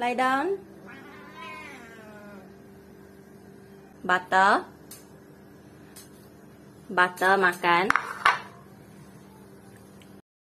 lie down. Butter. Butter makan.